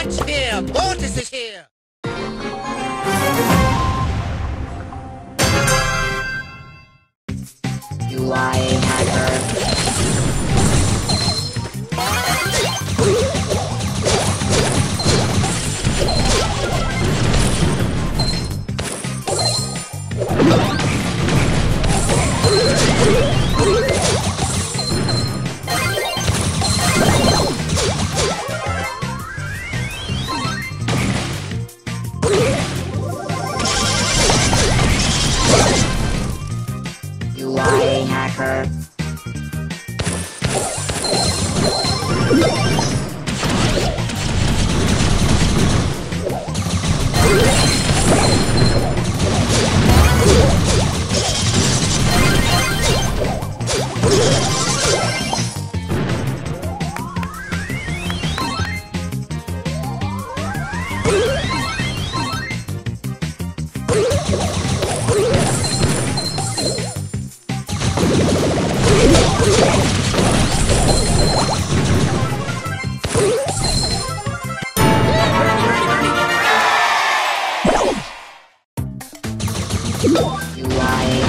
What's here? Mortis is here! You a hacker. Hacker. UI